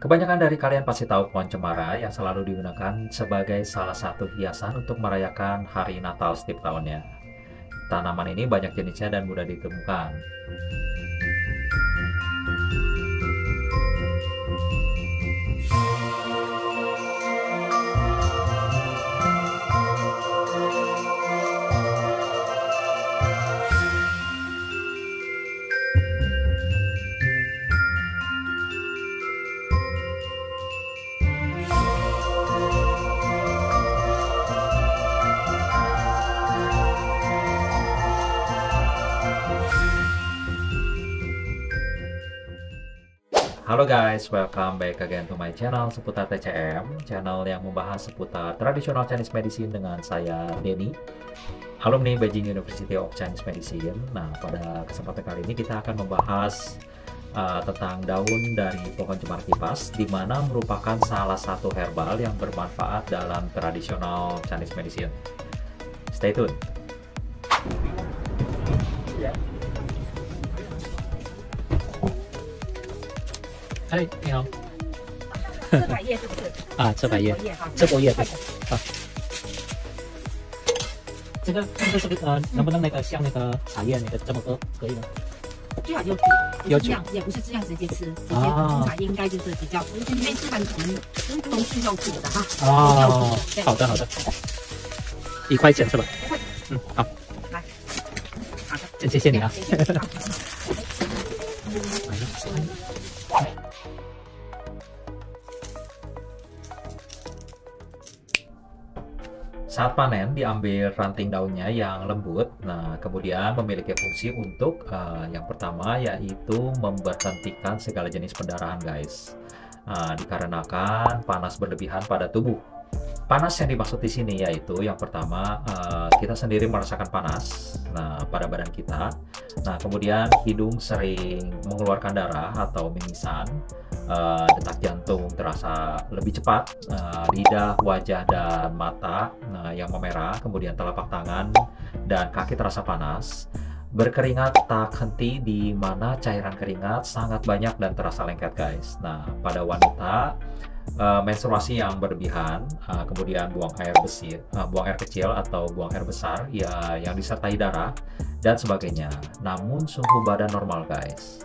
Kebanyakan dari kalian pasti tahu pohon cemara yang selalu digunakan sebagai salah satu hiasan untuk merayakan hari Natal setiap tahunnya. Tanaman ini banyak jenisnya dan mudah ditemukan. Halo guys, welcome back again to my channel seputar TCM, channel yang membahas seputar tradisional Chinese medicine dengan saya Denny, alumni Beijing University of Chinese Medicine. Nah, pada kesempatan kali ini kita akan membahas uh, tentang daun dari pohon cemara kipas, di mana merupakan salah satu herbal yang bermanfaat dalam tradisional Chinese medicine. Stay tune. 哎，你好。这百叶是不是？啊，这百叶，这波叶对。啊，这个这个是不是呃，能不能那个像那个茶叶那个这么喝可以吗？最好就煮，有这样，也不是这样直接吃，直接啊。煮茶应该就是比较，因为这边基本可能都是要煮的哈。哦，好的好的，一块钱是吧？会嗯，好，来，好的，谢谢谢你啊。Saat panen diambil ranting daunnya yang lembut. Nah, kemudian memiliki fungsi untuk uh, yang pertama yaitu memberhentikan segala jenis pendarahan, guys. Uh, dikarenakan panas berlebihan pada tubuh Panas yang dimaksud di sini yaitu yang pertama eh, kita sendiri merasakan panas. Nah, pada badan kita. Nah, kemudian hidung sering mengeluarkan darah atau mimisan. Eh, detak jantung terasa lebih cepat, eh, lidah, wajah, dan mata nah, yang memerah, kemudian telapak tangan dan kaki terasa panas, berkeringat tak henti di mana cairan keringat sangat banyak dan terasa lengket guys. Nah, pada wanita eh, menstruasi yang berlebihan, eh, kemudian buang air besar, buang air kecil atau buang air besar ya yang disertai darah dan sebagainya. Namun suhu badan normal guys.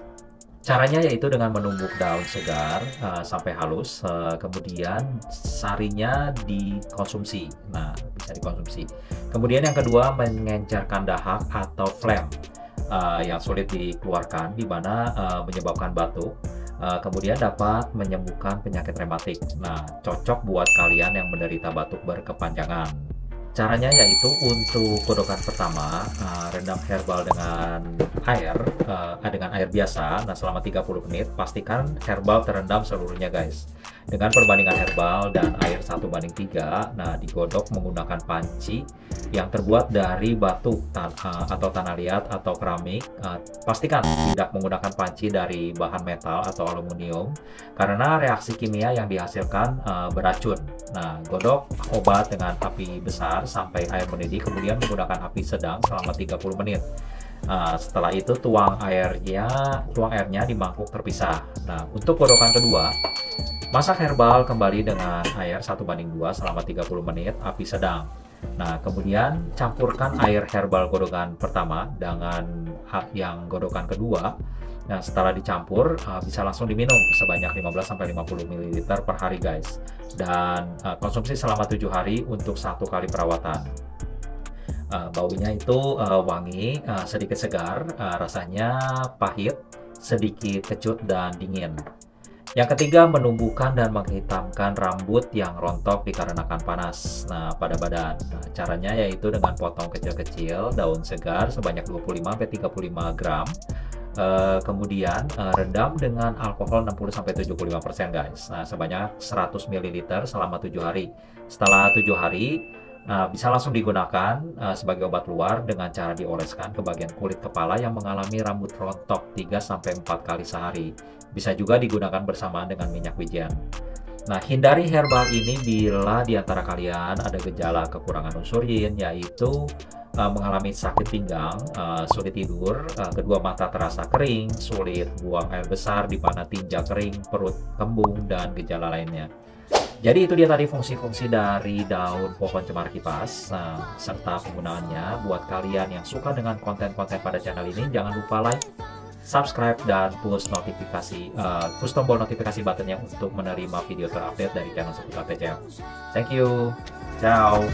Caranya yaitu dengan menumbuk daun segar uh, sampai halus, uh, kemudian sarinya dikonsumsi. Nah, bisa dikonsumsi. Kemudian yang kedua mengencerkan dahak atau phlegm uh, yang sulit dikeluarkan, di mana uh, menyebabkan batuk. Uh, kemudian dapat menyembuhkan penyakit rematik. Nah, cocok buat kalian yang menderita batuk berkepanjangan. Caranya yaitu untuk godokan pertama uh, rendam herbal dengan air uh, dengan air biasa. Nah selama 30 menit pastikan herbal terendam seluruhnya guys. Dengan perbandingan herbal dan air satu banding tiga. Nah digodok menggunakan panci yang terbuat dari batu tan uh, atau tanah liat atau keramik. Uh, pastikan tidak menggunakan panci dari bahan metal atau aluminium karena reaksi kimia yang dihasilkan uh, beracun. Nah godok obat dengan api besar sampai air mendidih kemudian menggunakan api sedang selama 30 menit. Nah, setelah itu tuang airnya tuang airnya di mangkuk terpisah. Nah untuk godokan kedua masak herbal kembali dengan air 1 banding 2 selama 30 menit api sedang. Nah kemudian campurkan air herbal godokan pertama dengan yang godokan kedua Nah, setelah dicampur uh, bisa langsung diminum sebanyak 15 50 ml per hari, guys. Dan uh, konsumsi selama tujuh hari untuk satu kali perawatan. Uh, baunya itu uh, wangi, uh, sedikit segar, uh, rasanya pahit, sedikit kecut dan dingin. Yang ketiga, menumbuhkan dan menghitamkan rambut yang rontok dikarenakan panas nah, pada badan. Nah, caranya yaitu dengan potong kecil-kecil daun segar sebanyak 25-35 gram Uh, kemudian uh, rendam dengan alkohol 60-75% guys. Nah sebanyak 100 ml selama 7 hari. Setelah 7 hari uh, bisa langsung digunakan uh, sebagai obat luar dengan cara dioleskan ke bagian kulit kepala yang mengalami rambut rontok 3-4 kali sehari. Bisa juga digunakan bersamaan dengan minyak wijen Nah, hindari herbal ini bila di antara kalian ada gejala kekurangan unsur yin, yaitu uh, mengalami sakit pinggang, uh, sulit tidur, uh, kedua mata terasa kering, sulit buang air besar di mana tinja kering, perut kembung, dan gejala lainnya. Jadi itu dia tadi fungsi-fungsi dari daun pohon cemara kipas nah, serta penggunaannya. Buat kalian yang suka dengan konten-konten pada channel ini, jangan lupa like, subscribe dan push notifikasi uh, push tombol notifikasi buttonnya untuk menerima video terupdate dari channel seputar TCL. Thank you. Ciao.